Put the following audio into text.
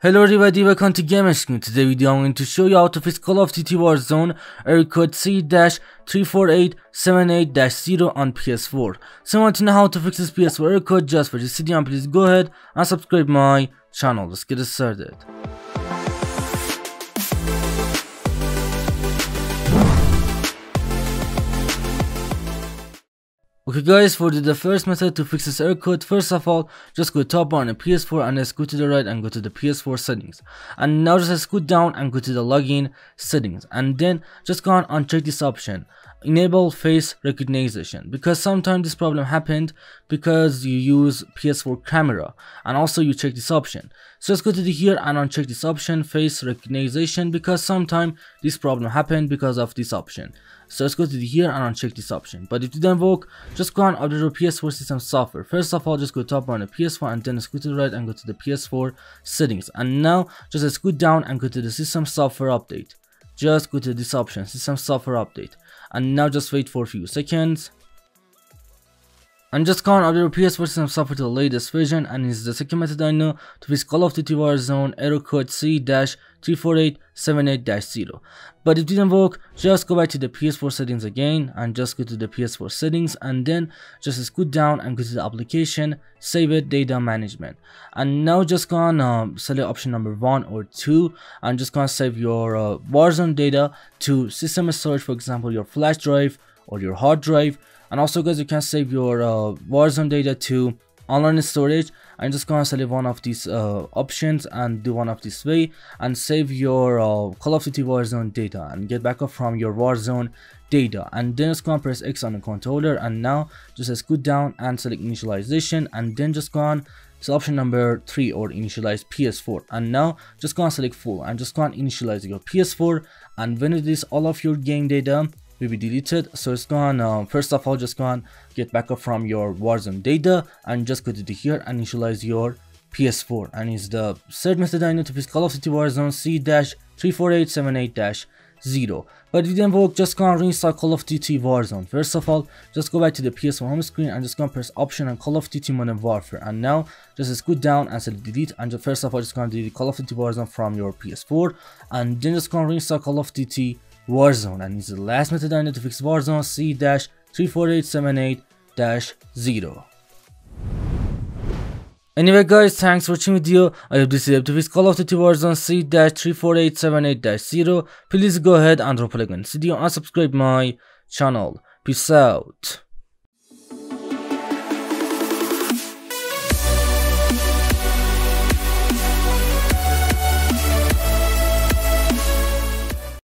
Hello everybody, welcome to Gamer Screen. Today video I'm going to show you how to fix Call of Duty Warzone error code C-34878-0 on PS4. So you want to know how to fix this PS4 error code just for this video, please go ahead and subscribe my channel. Let's get started. Okay guys, for the, first method to fix this error code, first of all, just go to top bar on the PS4 and then scoot to the right and go to the PS4 settings. And now just scoot down and go to the login settings. And then just go on and check this option enable face recognition because sometimes this problem happened because you use PS4 camera and also you check this option. So let's go to the here and uncheck this option face recognition because sometimes this problem happened because of this option. So let's go to the here and uncheck this option. But if you don't work, just go on update your PS4 system software. First of all, just go top on the PS4 and then scoot to the right and go to the PS4 settings. And now just scoot down and go to the system software update just go to this option system software update and now just wait for a few seconds and just update your PS4 system software to the latest version and is the I know to fix Call of Duty Warzone error code C-34878-0. But if it didn't work, just go back to the PS4 settings again and just go to the PS4 settings and then just scoot down and go to the application, save it, data management. And now just go on um, select option number 1 or 2 and just go on save your uh, Warzone data to system storage for example your flash drive or your hard drive. And also guys you can save your uh, warzone data to online storage. I'm just gonna select one of these uh, options and do one of this way and save your uh, call of duty warzone data and get backup from your warzone data. And then just gonna press x on the controller. And now just scoot down and select initialization. And then just go on so option number 3 or initialize PS4 and now just go on select full and just go on initialize your PS4 and when it is all of your game data will be deleted. So it's gone um, first of all just go on get backup from your warzone data and just go to here and initialize your ps4 and is the third method i know to call of duty warzone c-34878- 0 but it didn't work just go and reinstall call of duty warzone. First of all just go back to the ps4 home screen and just go and press option and call of duty modern warfare. And now just scoot down and select delete and first of all just go and delete call of duty warzone from your ps4 and then just go and reinstall call of duty Warzone and it's the last method I need to fix Warzone C-34878-0. Anyway guys, thanks for watching video. I hope this helped to fix Call of Duty Warzone C-34878-0. Please go ahead and drop a like on this video and subscribe my channel. Peace out.